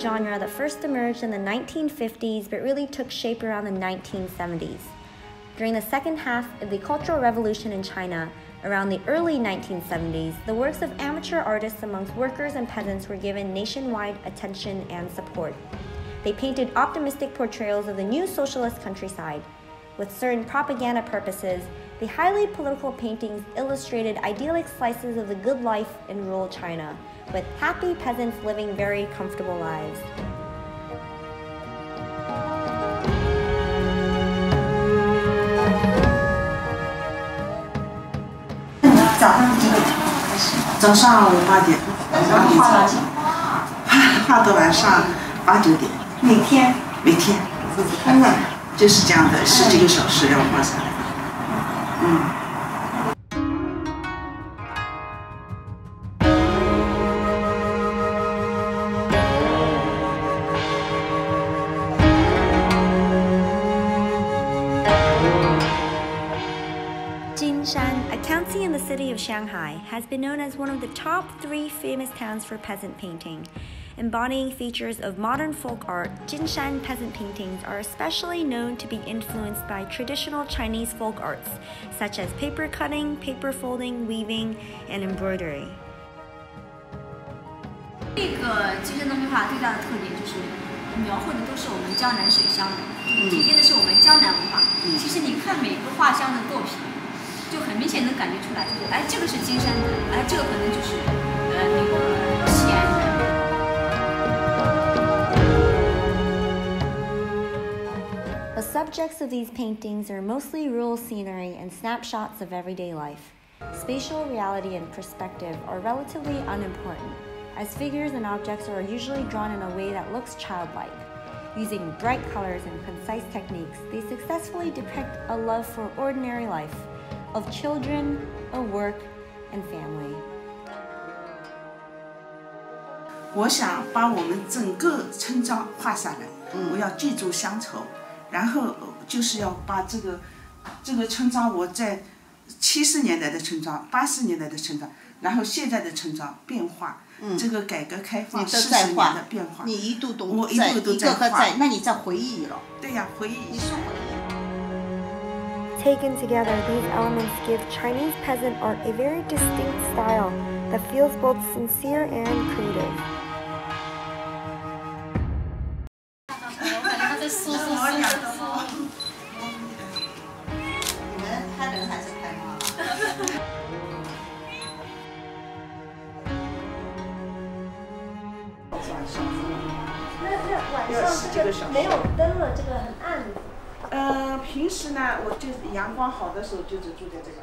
Genre that first emerged in the 1950s but really took shape around the 1970s. During the second half of the Cultural Revolution in China, around the early 1970s, the works of amateur artists amongst workers and peasants were given nationwide attention and support. They painted optimistic portrayals of the new socialist countryside. With certain propaganda purposes, the highly political paintings illustrated idyllic slices of the good life in rural China, with happy peasants living very comfortable lives. 早上几点开始？早上八点。画到几？画到晚上八九点。每天？每天。天呐，就是这样的，十几个小时要画下来。嗯。city of Shanghai has been known as one of the top three famous towns for peasant painting. Embodying features of modern folk art, Jinshan peasant paintings are especially known to be influenced by traditional Chinese folk arts, such as paper cutting, paper folding, weaving, and embroidery. 这个金山东壁画最大的特点就是描绘的都是我们江南水乡的，体现的是我们江南文化。其实你看每个画乡的作品。就很明显能感觉出来，就是哎，这个是金山的，哎，这个可能就是 subjects of these paintings are mostly rural scenery and snapshots of everyday life. Spatial reality and perspective are relatively unimportant, as figures and objects are usually drawn in a way that looks childlike. Using bright colors and concise techniques, they successfully depict a love for ordinary life of children, of work, and family. 我想把我们整个村庄画下来，我要记住乡愁， 然后就是要把这个这个村庄我在七十年代的村庄、八十年代的村庄，然后现在的村庄变化，这个改革开放四十年的变化，你一度都我一度都在画，那你在回忆了？对呀，回忆。你说回忆。Taken together, these elements give Chinese peasant art a very distinct style that feels both sincere and creative. 是什么鸟的你们还是开晚上没有灯了这个很暗。嗯平时呢我就阳光好的时候就是住在这个